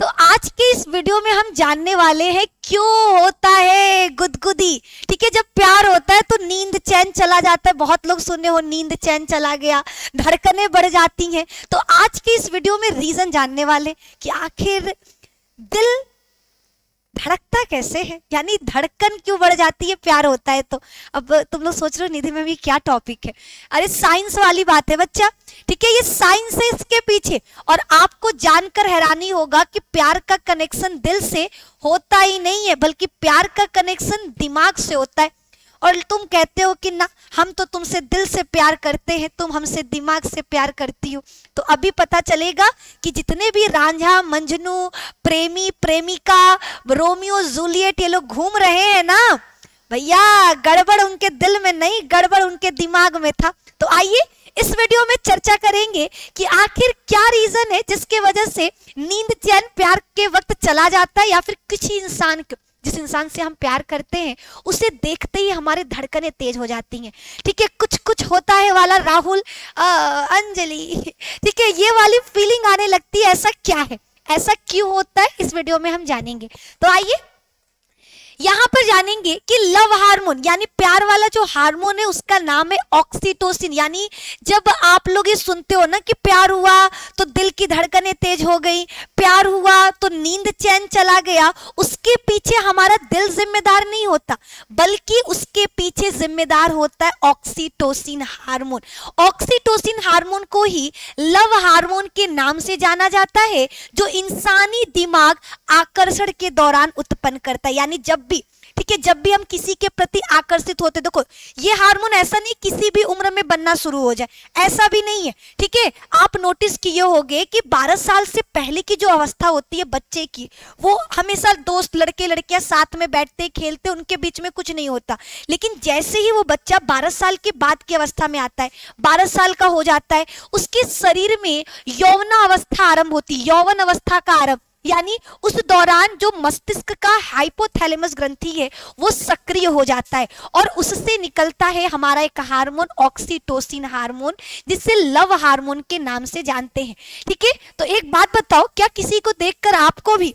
तो आज के इस वीडियो में हम जानने वाले हैं, क्यों होता है गुदगुदी? ठीक है, जब प्यार होता है तो नींद चैन चला जाता है। बहुत लोग सुने हो, नींद चैन चला गया, धड़कने बढ़ जाती हैं। तो आज के इस वीडियो में रीजन जानने वाले कि आखिर दिल धड़कता कैसे है? यानी धड़कन क्यों बढ़ जाती है? प्यार होता है तो। अब तुम लोग सोच रहे हो निधि में भी क्या टॉपिक है? अरे साइंस वाली बात है बच्चा। ठीक है, ये साइंस है इसके पीछे। और आपको जानकर हैरानी होगा कि प्यार का कनेक्शन दिल से होता ही नहीं है, बल्कि प्यार का कनेक्शन दिमाग से होता है। और तुम कहते हो कि ना, हम तो तुमसे दिल से प्यार करते हैं, तुम हमसे दिमाग से प्यार करती हो। तो अभी पता चलेगा कि जितने भी रांझा, मंजनू, प्रेमी, प्रेमिका, रोमियो, जूलियट, ये लोग घूम रहे हैं ना, भैया, गड़बड़ उनके दिल में नहीं, गड़बड़ उनके दिमाग में था। तो आइए इस वीडियो में चर्चा करेंगे कि आखिर क्या रीजन है जिसके वजह से नींद चैन प्यार के वक्त चला जाता है या फिर किसी इंसान को जिस इंसान से हम प्यार करते हैं, उसे देखते ही हमारे धड़कनें तेज हो जाती हैं। ठीक है कुछ कुछ होता है वाला राहुल अंजलि। ठीक है, ये वाली फीलिंग आने लगती है, ऐसा क्या है? ऐसा क्यों होता है? इस वीडियो में हम जानेंगे। तो आइए यहाँ पर जानेंगे कि लव हार्मोन यानी प्यार वाला जो हार्मोन है, उसका नाम है ऑक्सीटोसिन यानी जब आप लोग ये सुनते हो ना कि प्यार हुआ तो दिल की धड़कनें तेज हो गई, प्यार हुआ तो नींद चैन चला गया, उसके पीछे हमारा दिल जिम्मेदार नहीं होता, बल्कि उसके पीछे जिम्मेदार होता है ऑक्सीटोसिन हार्मोन ऑक्सीटोसिन हार्मोन को ही लव हार्मोन के नाम से जाना जाता है, जो इंसानी दिमाग आकर्षण के दौरान उत्पन्न करता है। यानी जब भी, ठीक है, जब भी हम किसी के प्रति आकर्षित होते देखो, ये हार्मोन ऐसा नहीं किसी भी उम्र में बनना शुरू हो जाए, ऐसा भी नहीं है, ठीक है? आप नोटिस किए होंगे कि 12 साल से पहले की जो अवस्था होती है बच्चे की, वो हमेशा दोस्त, लड़के, लड़कियाँ साथ में बैठते, खेलते, उनके बीच में कुछ नहीं होता। लेकिन जैसे ही वो बच्चा बारह साल के बाद की अवस्था में आता है, बारह साल का हो जाता है, उसके शरीर में यौवना अवस्था आरंभ होती है यौवन अवस्था का आरंभ। यानी उस दौरान जो मस्तिष्क का हाइपोथैलेमस ग्रंथि है, वो सक्रिय हो जाता है और उससे निकलता है हमारा एक हार्मोन ऑक्सीटोसिन हार्मोन, जिसे लव हार्मोन के नाम से जानते हैं। ठीक है? तो एक बात बताओ, क्या किसी को देखकर आपको भी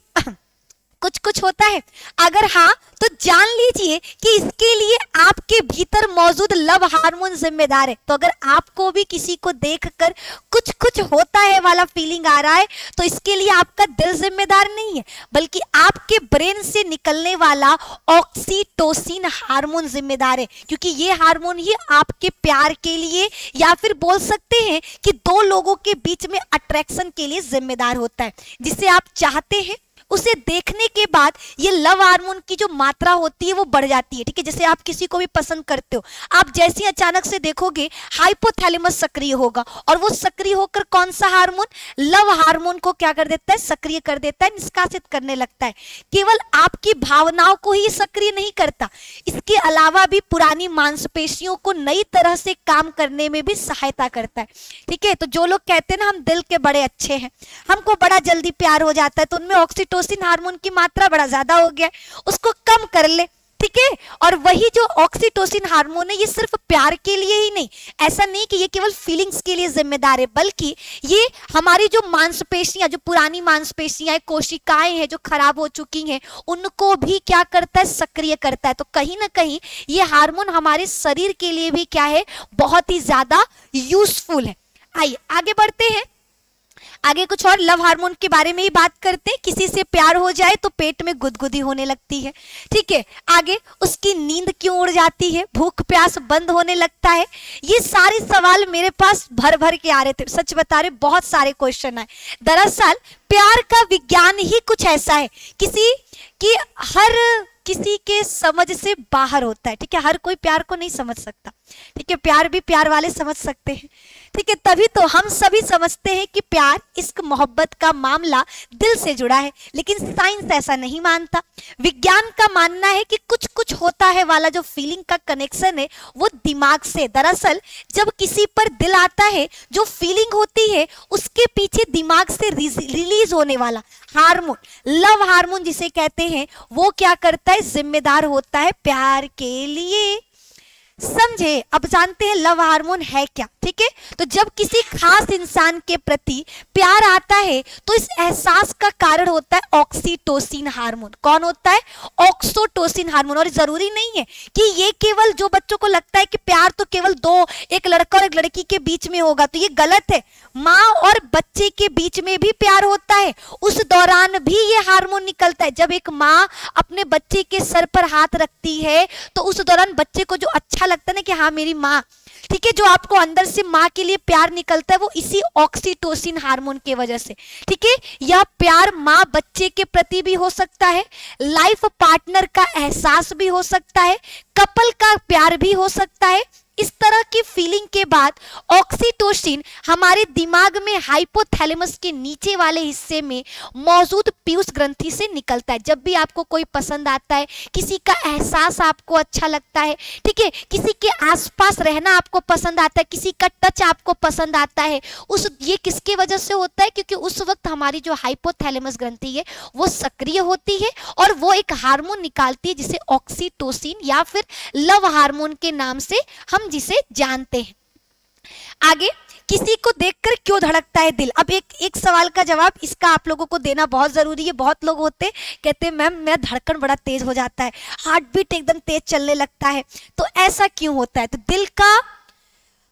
कुछ कुछ होता है। अगर हाँ तो जान लीजिए कि इसके लिए आपके भीतर मौजूद लव हार्मोन जिम्मेदार है। तो अगर आपको भी किसी को देखकर कुछ कुछ होता है वाला फीलिंग आ रहा है तो इसके लिए आपका दिल जिम्मेदार नहीं है, बल्कि आपके ब्रेन से निकलने वाला ऑक्सीटोसिन हार्मोन जिम्मेदार है। क्योंकि ये हार्मोन ही आपके प्यार के लिए या फिर बोल सकते हैं कि दो लोगों के बीच में अट्रैक्शन के लिए जिम्मेदार होता है। जिसे आप चाहते हैं उसे देखने के बाद ये लव हार्मोन की जो मात्रा होती है वो बढ़ जाती है, ठीक है? जैसे आप किसी को भी पसंद करते हो, आप जैसे अचानक से देखोगे हाइपोथैलेमस सक्रिय होगा और वो सक्रिय होकर कौन सा हार्मोन लव हार्मोन को क्या कर देता है? सक्रिय कर देता है, निष्कासित करने लगता है। केवल आपकी भावनाओं को ही सक्रिय नहीं करता, इसके अलावा भी पुरानी मांसपेशियों को नई तरह से काम करने में भी सहायता करता है, ठीक है? तो जो लोग कहते हैं ना, हम दिल के बड़े अच्छे हैं, हमको बड़ा जल्दी प्यार हो जाता है तो उनमें ऑक्सीटो ऑक्सीटोसिन हार्मोन की मात्रा बड़ा ज़्यादा हो गया उसको कम कर ले, ठीक है? और वही जो ऑक्सीटोसिन हार्मोन है, ये सिर्फ़ प्यार के लिए ही नहीं, ऐसा नहीं कि ये केवल फीलिंग्स के लिए जिम्मेदार है, बल्कि ये हमारी जो मांसपेशियाँ, जो पुरानी मांसपेशियाँ कोशिकाएँ हैं, जो खराब हो चुकी हैं, उनको भी क्या करता है? सक्रिय करता है। तो कहीं ना कहीं ये हार्मोन हमारे शरीर के लिए भी क्या है? बहुत ही ज़्यादा यूजफुल है। आइए, आगे बढ़ते हैं। आगे कुछ और लव हार्मोन के बारे में ही बात करते हैं। किसी से प्यार हो जाए तो पेट में गुदगुदी होने लगती है। ठीक है, आगे उसकी नींद क्यों उड़ जाती है? भूख प्यास बंद होने लगता है। ये सारे सवाल मेरे पास भर भर के आ रहे थे। सच बता रहे, बहुत सारे क्वेश्चन आए। दरअसल, प्यार का विज्ञान ही कुछ ऐसा है। किसी की हर किसी के समझ से बाहर होता है, ठीक है? हर कोई प्यार को नहीं समझ सकता, ठीक है? प्यार भी प्यार वाले समझ सकते हैं, ठीक है? तभी तो हम सभी समझते हैं कि प्यार इश्क मोहब्बत का मामला दिल से जुड़ा है, लेकिन साइंस ऐसा नहीं मानता। विज्ञान का मानना है कि कुछ कुछ होता है वाला जो फीलिंग का कनेक्शन है, वो दिमाग से। दरअसल, जब किसी पर दिल आता है, जो फीलिंग होती है, उसके पीछे दिमाग से रिलीज़ होने वाला हार्मोन लव हार्मोन जिसे कहते हैं, वो क्या करता है जिम्मेदार होता है प्यार के लिए। समझे? अब जानते हैं लव हार्मोन है क्या, ठीक है? तो जब किसी खास इंसान के प्रति प्यार आता है तो इस एहसास का कारण होता है ऑक्सीटोसिन हार्मोन कौन होता है? ऑक्सोटोसिन हार्मोन और ज़रूरी नहीं है कि ये केवल जो बच्चों को लगता है कि प्यार तो केवल दो, एक लड़का और एक लड़की के बीच में होगा तो ये गलत है। माँ और बच्चे के बीच में भी प्यार होता है। उस दौरान भी ये हार्मोन निकलता है। जब एक माँ अपने बच्चे के सर पर हाथ रखती है तो उस दौरान बच्चे को जो अच्छा लगता ना कि हाँ मेरी माँ, ठीक है, जो आपको अंदर से माँ के लिए प्यार निकलता है, वो इसी ऑक्सीटोसिन हार्मोन के वजह से, ठीक है? यह प्यार माँ बच्चे के प्रति भी हो सकता है लाइफ पार्टनर का एहसास भी हो सकता है कपल का प्यार भी हो सकता है इस तरह की फीलिंग के बाद ऑक्सीटोसिन हमारे दिमाग में हाइपोथैलेमस के नीचे वाले हिस्से में मौजूद पीयूष ग्रंथि से निकलता है। जब भी आपको कोई पसंद आता है, किसी का एहसास आपको अच्छा लगता है, ठीक है, किसी के आसपास रहना आपको पसंद आता है, किसी का टच आपको पसंद आता है, उस, ये किसके वजह से होता है? क्योंकि उस वक्त हमारी जो हाइपोथैलेमस ग्रंथि है, वो सक्रिय होती है और वो एक हार्मोन निकालती है जिसे ऑक्सीटोसिन या फिर लव हार्मोन के नाम से हम जिसे जानते हैं। आगे, किसी को देखकर क्यों धड़कता है दिल? अब एक एक सवाल का जवाब इसका आप लोगों को देना बहुत ज़रूरी है। बहुत लोग होते कहते हैं मैम मेरा धड़कन बड़ा तेज हो जाता है। हार्ट बीट एकदम तेज चलने लगता है। तो ऐसा क्यों होता है? तो दिल का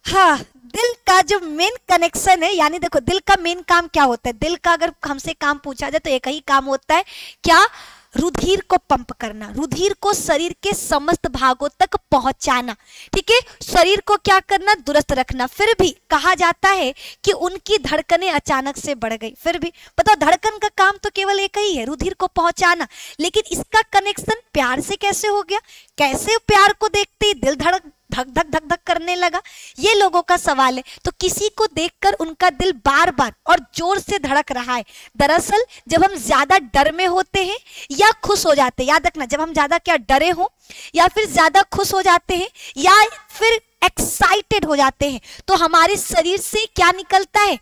हाँ दिल का जो मेन कनेक्शन है, यानी देखो, दिल का मेन काम क्या होता है? दिल का अगर हमसे काम पूछा जाए तो एक ही काम होता है। क्या? रुधिर को पंप करना, रुधिर को शरीर के समस्त भागों तक पहुंचाना, ठीक है? शरीर को क्या करना? दुरुस्त रखना। फिर भी कहा जाता है कि उनकी धड़कने अचानक से बढ़ गई। फिर भी बताओ, धड़कन का काम तो केवल एक ही है, रुधिर को पहुंचाना। लेकिन इसका कनेक्शन प्यार से कैसे हो गया? कैसे प्यार को देखते ही दिल धड़क धक धक धक धक करने लगा। ये लोगों का सवाल है तो किसी को देखकर उनका दिल बार बार और ज़ोर से धड़क रहा है। दरअसल, जब हम ज़्यादा डर में होते हैं या खुश हो जाते हैं, याद रखना, जब हम ज़्यादा क्या डरे हो या फिर ज़्यादा खुश हो जाते हैं या फिर एक्साइटेड हो जाते हैं तो हमारे शरीर से क्या निकलता है?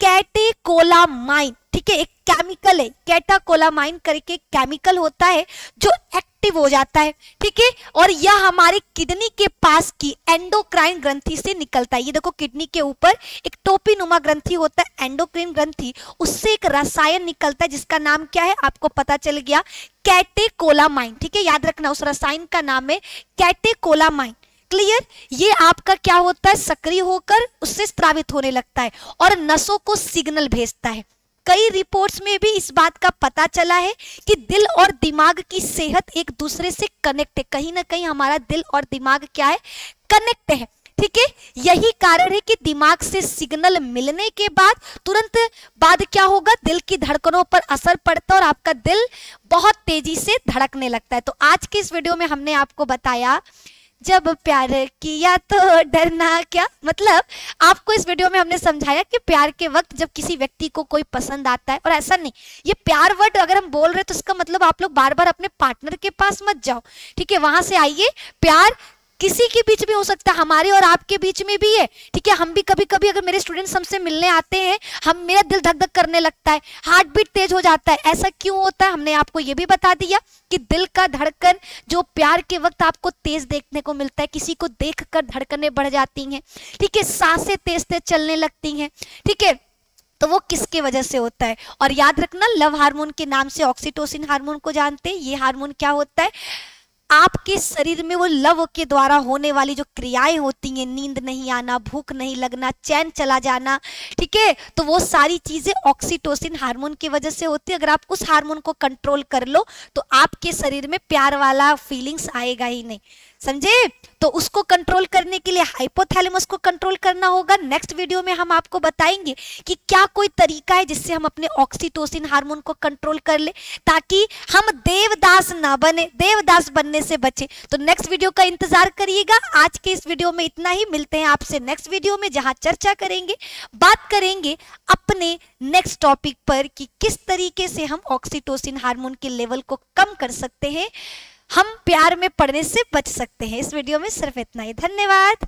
कैटेकोलामाइन, ठीक है? एक केमिकल है कैटाकोलामाइन करके केमिकल होता है, जो एक्टिव हो जाता है, ठीक है? और यह हमारे किडनी के पास की एंडोक्राइन ग्रंथि से निकलता है। ये देखो किडनी के ऊपर एक टोपी नुमा ग्रंथि होता है एंडोक्राइन ग्रंथि। उससे एक रसायन निकलता है, जिसका नाम क्या है? आपको पता चल गया कैटेकोलामाइन ठीक है? याद रखना, उस रसायन का नाम है कैटेकोलामाइन क्लियर ये आपका क्या होता है? सक्रिय होकर उससे स्त्रावित होने लगता है और नसों को सिग्नल भेजता है। कई रिपोर्ट्स में भी इस बात का पता चला है कि दिल और दिमाग की सेहत एक दूसरे से कनेक्ट है। कहीं ना कहीं हमारा दिल और दिमाग क्या है? कनेक्ट है। ठीक है? यही कारण है कि दिमाग से सिग्नल मिलने के बाद तुरंत बाद क्या होगा? दिल की धड़कनों पर असर पड़ता है और आपका दिल बहुत तेज़ी से धड़कने लगता है। तो आज के इस वीडियो में हमने आपको बताया जब प्यार किया तो डरना क्या? मतलब आपको इस वीडियो में हमने समझाया कि प्यार के वक्त जब किसी व्यक्ति को कोई पसंद आता है, और ऐसा नहीं, ये प्यार वर्ड अगर हम बोल रहे तो इसका मतलब आप लोग बार बार अपने पार्टनर के पास मत जाओ। ठीक है, वहाँ से आइए, प्यार किसी के बीच में हो सकता है, हमारे और आपके बीच में भी है। ठीक है, हम भी कभी कभी अगर मेरे स्टूडेंट्स हमसे मिलने आते हैं, हम, मेरा दिल धक धक करने लगता है हार्ट बीट तेज हो जाता है। ऐसा क्यों होता है? हमने आपको ये भी बता दिया कि दिल का धड़कन, जो प्यार के वक्त आपको तेज देखने को मिलता है, किसी को देख कर धड़कने बढ़ जाती हैं। ठीक है, साँसें तेज तेज चलने लगती हैं। ठीक है तो वो किसके वजह से होता है? और याद रखना लव हार्मोन के नाम से ऑक्सीटोसिन हार्मोन को जानते हैं। ये हार्मोन क्या होता है? आपके शरीर में वो लव के द्वारा होने वाली जो क्रियाएँ होती हैं, नींद नहीं आना, भूख नहीं लगना, चैन चला जाना, ठीक है? तो वो सारी चीज़ें ऑक्सीटोसिन हार्मोन की वजह से होती है। अगर आप उस हार्मोन को कंट्रोल कर लो तो आपके शरीर में प्यार वाला फीलिंग्स आएगा ही नहीं। समझे? तो उसको कंट्रोल करने के लिए हाइपोथैलेमस को कंट्रोल करना होगा। नेक्स्ट वीडियो में हम आपको बताएँगे कि क्या कोई तरीका है जिससे हम अपने ऑक्सीटोसिन हार्मोन को कंट्रोल कर ले, ताकि हम देवदास ना बने, देवदास बनने से बचे। तो नेक्स्ट वीडियो का इंतज़ार करिएगा। आज के इस वीडियो में इतना ही। मिलते हैं आपसे नेक्स्ट वीडियो में, जहाँ चर्चा करेंगे, बात करेंगे अपने नेक्स्ट टॉपिक पर कि किस तरीके से हम ऑक्सीटोसिन हार्मोन के लेवल को कम कर सकते हैं। हम प्यार में पढ़ने से बच सकते हैं। इस वीडियो में सिर्फ़ इतना ही। धन्यवाद।